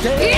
Yeah.